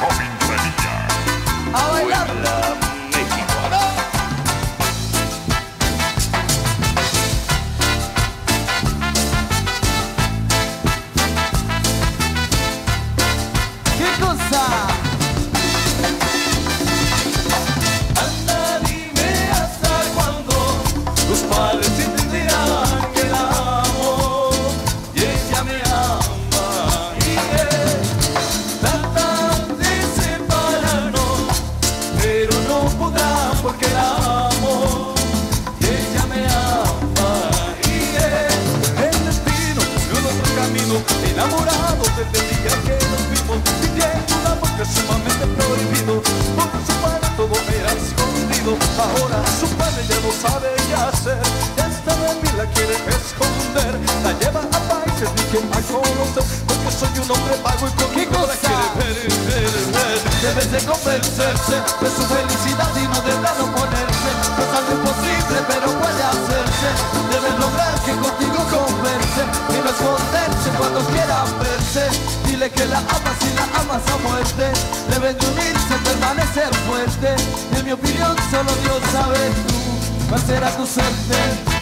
Robin A. Enamorados desde el día que nos vimos Viviendo un amor que es sumamente prohibido. Por su padre todo era escondido Ahora su padre ya no sabe qué hacer. Esta de mí la quiere esconder La lleva a países ni que a conocer Porque soy un hombre vago y conmigo la quiere perder Debes de convencerse de su felicidad y no de no ponerse. Es algo imposible pero puede hacerse. Debes lograr Dile que la amas y la amas a muerte. Deben de unirse, permanecer fuerte. En mi opinión solo Dios sabe tú cuál será tu suerte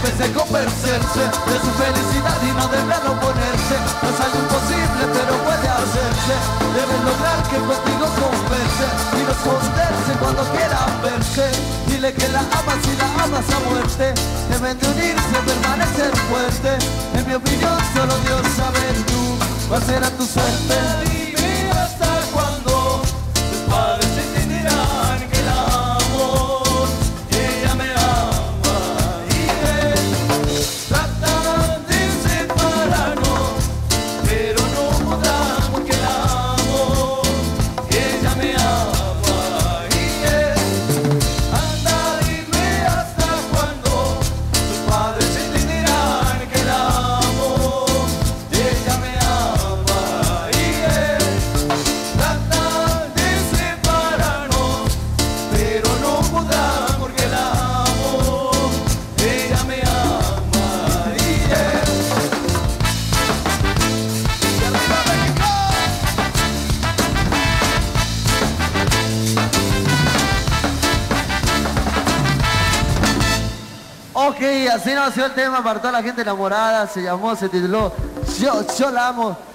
Debes de convencerse de su felicidad y no debe no ponerse No es algo imposible pero puede hacerse. Debes lograr que contigo converse Y no esconderse cuando quieran verse. Dile que la amas y la amas a muerte. Deben de unirse, permanecer fuerte. En mi opinión solo Dios sabe tú. Cuál será tu suerte Ok, así nació el tema para toda la gente enamorada. Se llamó, se tituló Yo, yo la amo